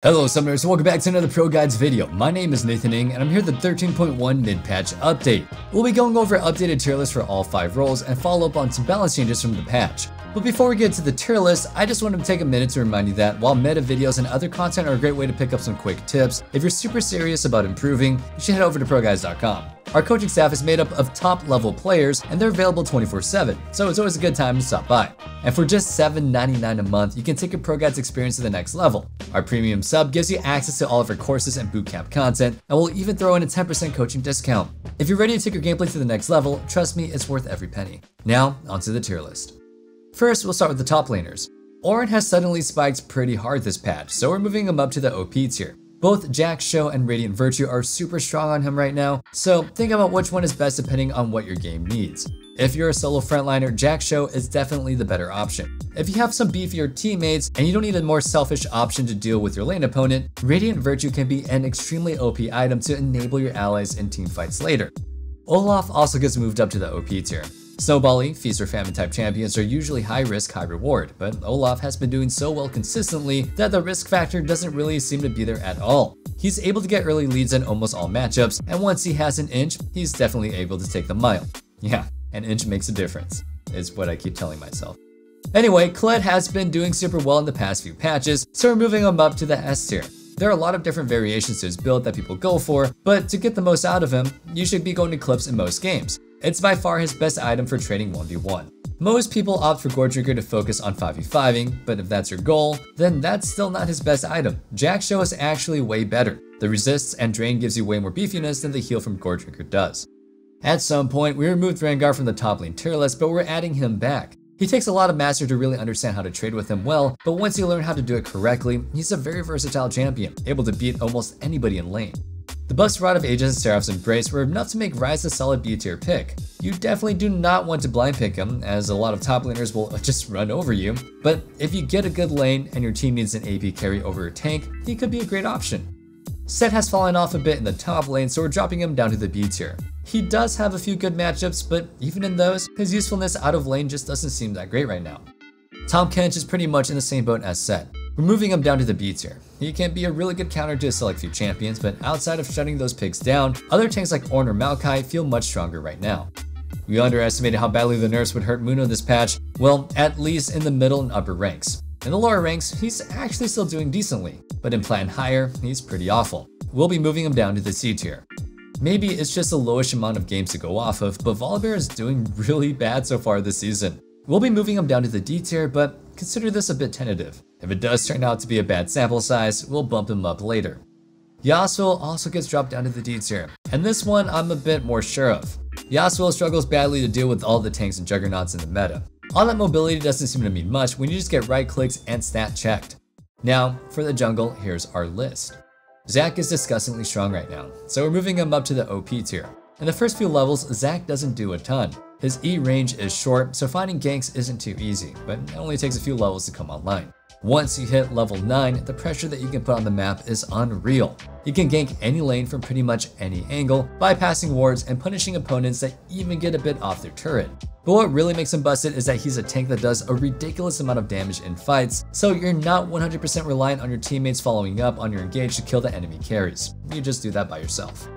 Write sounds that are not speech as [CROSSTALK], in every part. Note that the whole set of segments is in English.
Hello Summoners, welcome back to another ProGuides video. My name is Nathan Ng, and I'm here with the 13.1 mid-patch update. We'll be going over updated tier lists for all 5 roles and follow up on some balance changes from the patch. But before we get to the tier list, I just wanted to take a minute to remind you that while meta videos and other content are a great way to pick up some quick tips, if you're super serious about improving, you should head over to ProGuides.com. Our coaching staff is made up of top level players and they're available 24-7, so it's always a good time to stop by. And for just $7.99 a month, you can take your ProGuides experience to the next level. Our premium sub gives you access to all of our courses and bootcamp content, and we'll even throw in a 10% coaching discount. If you're ready to take your gameplay to the next level, trust me, it's worth every penny. Now, onto the tier list. First, we'll start with the top laners. Ornn has suddenly spiked pretty hard this patch, so we're moving him up to the OP tier. Both Jak'Sho and Radiant Virtue are super strong on him right now, so think about which one is best depending on what your game needs. If you're a solo frontliner, Jak'Sho is definitely the better option. If you have some beefier teammates and you don't need a more selfish option to deal with your lane opponent, Radiant Virtue can be an extremely OP item to enable your allies in teamfights later. Olaf also gets moved up to the OP tier. Feast or Famine type champions are usually high risk, high reward, but Olaf has been doing so well consistently that the risk factor doesn't really seem to be there at all. He's able to get early leads in almost all matchups, and once he has an inch, he's definitely able to take the mile. [LAUGHS] Yeah, an inch makes a difference, is what I keep telling myself. Anyway, Kled has been doing super well in the past few patches, so we're moving him up to the S tier. There are a lot of different variations to his build that people go for, but to get the most out of him, you should be going to Eclipse in most games. It's by far his best item for trading 1v1. Most people opt for Goredrinker to focus on 5v5ing, but if that's your goal, then that's still not his best item. Jak'Sho is actually way better. The resists and drain gives you way more beefiness than the heal from Goredrinker does. At some point, we removed Rengar from the top lane tier list, but we're adding him back. He takes a lot of master to really understand how to trade with him well, but once you learn how to do it correctly, he's a very versatile champion, able to beat almost anybody in lane. The buffs Rod of Ages and Seraph's Embrace were enough to make Ryze a solid B tier pick. You definitely do not want to blind pick him, as a lot of top laners will [LAUGHS] just run over you, but if you get a good lane and your team needs an AP carry over a tank, he could be a great option. Sett has fallen off a bit in the top lane, so we're dropping him down to the B tier. He does have a few good matchups, but even in those, his usefulness out of lane just doesn't seem that great right now. Tahm Kench is pretty much in the same boat as Sett. We're moving him down to the B tier. He can be a really good counter to a select few champions, but outside of shutting those pigs down, other tanks like Ornn or Maokai feel much stronger right now. We underestimated how badly the nerfs would hurt Mundo this patch, well, at least in the middle and upper ranks. In the lower ranks, he's actually still doing decently, but in plan higher, he's pretty awful. We'll be moving him down to the C tier. Maybe it's just a lowish amount of games to go off of, but Volibear is doing [LAUGHS] really bad so far this season. We'll be moving him down to the D tier, but consider this a bit tentative. If it does turn out to be a bad sample size, we'll bump him up later. Yasuo also gets dropped down to the D tier, and this one I'm a bit more sure of. Yasuo struggles badly to deal with all the tanks and juggernauts in the meta. All that mobility doesn't seem to mean much when you just get right clicks and stat checked. Now, for the jungle, here's our list. Zac is disgustingly strong right now, so we're moving him up to the OP tier. In the first few levels, Zac doesn't do a ton. His E range is short, so finding ganks isn't too easy, but it only takes a few levels to come online. Once you hit level 9, the pressure that you can put on the map is unreal. You can gank any lane from pretty much any angle, bypassing wards and punishing opponents that even get a bit off their turret. But what really makes him busted is that he's a tank that does a ridiculous amount of damage in fights, so you're not 100% reliant on your teammates following up on your engage to kill the enemy carries. You just do that by yourself.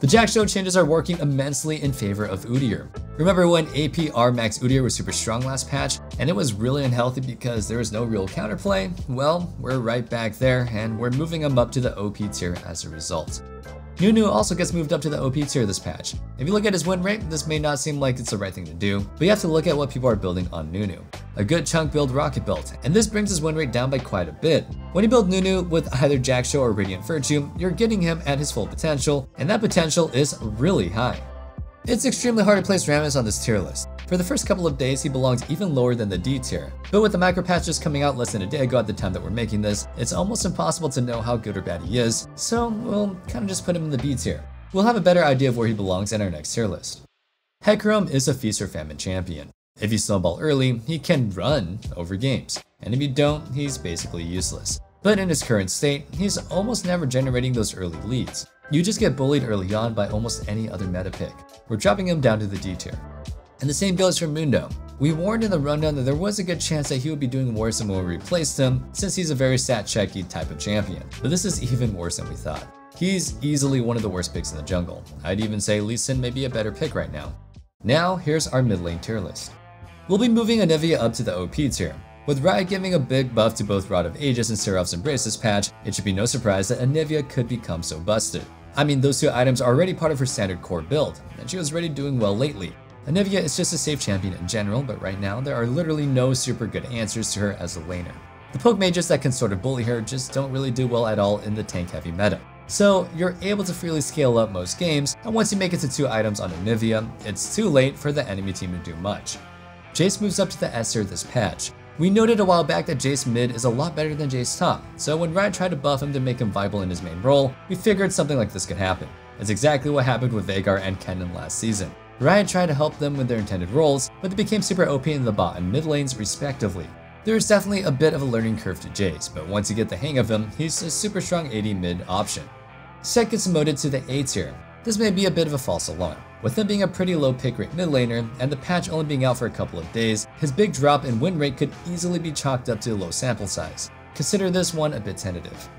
The Jak'Sho changes are working immensely in favor of Udyr. Remember when APR Max Udyr was super strong last patch, and it was really unhealthy because there was no real counterplay? Well, we're right back there, and we're moving him up to the OP tier as a result. Nunu also gets moved up to the OP tier this patch. If you look at his win rate, this may not seem like it's the right thing to do, but you have to look at what people are building on Nunu. A good chunk build Rocketbelt, and this brings his win rate down by quite a bit. When you build Nunu with either Jak'Sho or Radiant Virtue, you're getting him at his full potential, and that potential is really high. It's extremely hard to place Rammus on this tier list. For the first couple of days, he belongs even lower than the D tier. But with the micro patches coming out less than a day ago at the time that we're making this, it's almost impossible to know how good or bad he is, so we'll kind of just put him in the B tier. We'll have a better idea of where he belongs in our next tier list. Hecarim is a Feast or Famine champion. If you snowball early, he can run over games, and if you don't, he's basically useless. But in his current state, he's almost never generating those early leads. You just get bullied early on by almost any other meta pick. We're dropping him down to the D tier. And the same goes for Mundo. We warned in the rundown that there was a good chance that he would be doing worse than when we replaced him, since he's a very stat checky type of champion. But this is even worse than we thought. He's easily one of the worst picks in the jungle. I'd even say Lee Sin may be a better pick right now. Now, here's our mid lane tier list. We'll be moving Anivia up to the OP tier. With Riot giving a big buff to both Rod of Ages and Seraph's Embrace this patch, it should be no surprise that Anivia could become so busted. I mean, those two items are already part of her standard core build, and she was already doing well lately. Anivia is just a safe champion in general, but right now there are literally no super good answers to her as a laner. The poke mages that can sort of bully her just don't really do well at all in the tank heavy meta. So you're able to freely scale up most games, and once you make it to two items on Anivia, it's too late for the enemy team to do much. Jace moves up to the tier this patch. We noted a while back that Jace mid is a lot better than Jace top, so when Riot tried to buff him to make him viable in his main role, we figured something like this could happen. It's exactly what happened with Veigar and Kennen last season. Riot tried to help them with their intended roles, but they became super OP in the bot and mid lanes respectively. There is definitely a bit of a learning curve to Jace, but once you get the hang of him, he's a super strong AD mid option. Sett gets promoted to the A tier. This may be a bit of a false alarm. With him being a pretty low pick rate mid laner, and the patch only being out for a couple of days, his big drop in win rate could easily be chalked up to a low sample size. Consider this one a bit tentative.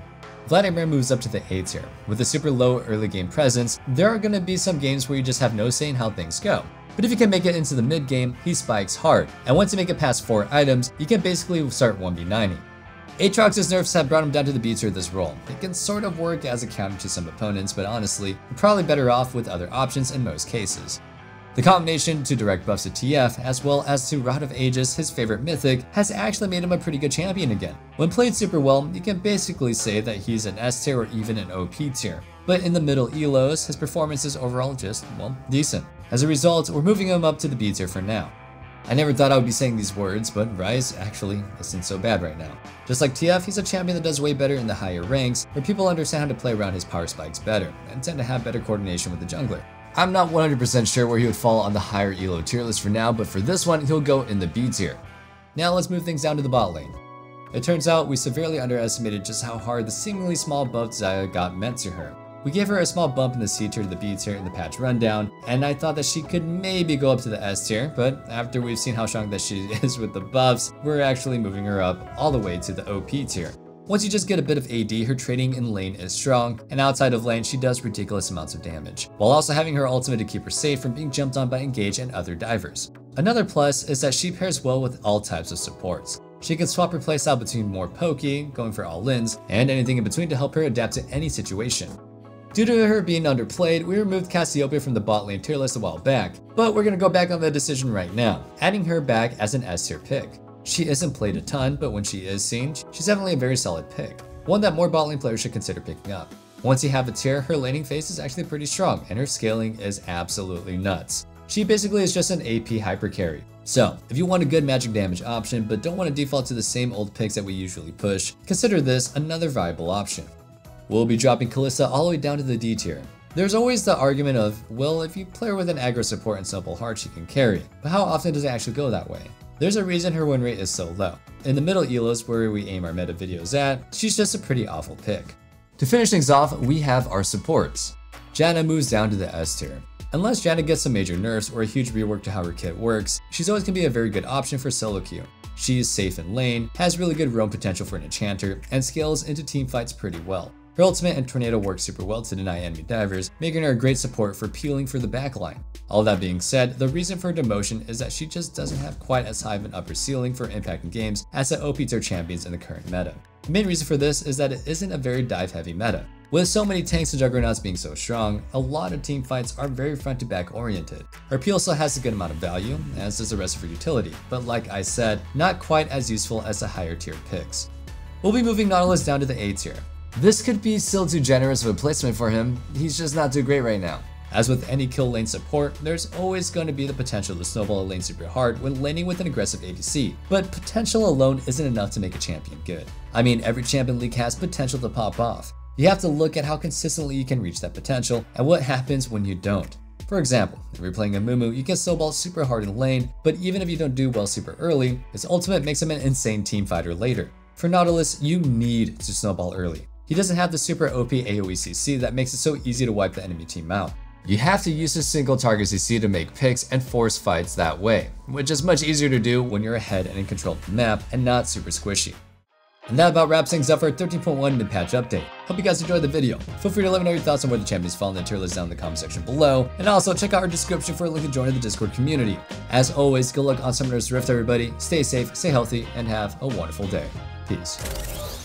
Vladimir moves up to the A tier. With a super low early game presence, there are going to be some games where you just have no say in how things go. But if you can make it into the mid game, he spikes hard, and once you make it past 4 items, you can basically start 1v90. Aatrox's nerfs have brought him down to the B tier this role. It can sort of work as a counter to some opponents, but honestly, you're probably better off with other options in most cases. The combination to direct buffs to TF, as well as to Rod of Ages, his favorite mythic, has actually made him a pretty good champion again. When played super well, you can basically say that he's an S tier or even an OP tier. But in the middle elos, his performance is overall just, well, decent. As a result, we're moving him up to the B tier for now. I never thought I would be saying these words, but Ryze actually isn't so bad right now. Just like TF, he's a champion that does way better in the higher ranks, where people understand how to play around his power spikes better, and tend to have better coordination with the jungler. I'm not 100% sure where he would fall on the higher elo tier list for now, but for this one, he'll go in the B tier. Now let's move things down to the bot lane. It turns out we severely underestimated just how hard the seemingly small buff Xayah got meant to her. We gave her a small bump in the C tier to the B tier in the patch rundown, and I thought that she could maybe go up to the S tier, but after we've seen how strong that she [LAUGHS] is with the buffs, we're actually moving her up all the way to the OP tier. Once you just get a bit of AD, her trading in lane is strong, and outside of lane, she does ridiculous amounts of damage, while also having her ultimate to keep her safe from being jumped on by Engage and other divers. Another plus is that she pairs well with all types of supports. She can swap her playstyle between more pokey, going for all-ins, and anything in between to help her adapt to any situation. Due to her being underplayed, we removed Cassiopeia from the bot lane tier list a while back, but we're gonna go back on the decision right now, adding her back as an S tier pick. She isn't played a ton, but when she is seen, she's definitely a very solid pick, one that more bot lane players should consider picking up. Once you have a Tear, her laning phase is actually pretty strong, and her scaling is absolutely nuts. She basically is just an AP hyper carry. So, if you want a good magic damage option but don't want to default to the same old picks that we usually push, consider this another viable option. We'll be dropping Kalista all the way down to the D tier. There's always the argument of, well, if you play her with an aggro support and simple heart, she can carry. But how often does it actually go that way? There's a reason her win rate is so low. In the middle elos where we aim our meta videos at, she's just a pretty awful pick. To finish things off, we have our supports. Janna moves down to the S tier. Unless Janna gets some major nerfs or a huge rework to how her kit works, she's always going to be a very good option for solo queue. She is safe in lane, has really good roam potential for an enchanter, and scales into team fights pretty well. Her ultimate and tornado work super well to deny enemy divers, making her a great support for peeling for the backline. All that being said, the reason for her demotion is that she just doesn't have quite as high of an upper ceiling for impacting games as the OP tier champions in the current meta. The main reason for this is that it isn't a very dive heavy meta. With so many tanks and juggernauts being so strong, a lot of team fights are very front to back oriented. Her peel still has a good amount of value, as does the rest of her utility, but like I said, not quite as useful as the higher tier picks. We'll be moving Nautilus down to the A tier. This could be still too generous of a placement for him, he's just not too great right now. As with any kill lane support, there's always going to be the potential to snowball a lane super hard when laning with an aggressive ADC, but potential alone isn't enough to make a champion good. I mean, every champion league has potential to pop off. You have to look at how consistently you can reach that potential and what happens when you don't. For example, if you're playing Amumu, you can snowball super hard in lane, but even if you don't do well super early, his ultimate makes him an insane team fighter later. For Nautilus, you need to snowball early. He doesn't have the super OP AoE CC that makes it so easy to wipe the enemy team out. You have to use his single target CC to make picks and force fights that way, which is much easier to do when you're ahead and in control of the map and not super squishy. And that about wraps things up for our 13.1 mid-patch update. Hope you guys enjoyed the video. Feel free to let me know your thoughts on where the champions fall in the tier list down in the comment section below. And also check out our description for a link to join the Discord community. As always, good luck on Summoner's Rift everybody. Stay safe, stay healthy, and have a wonderful day. Peace.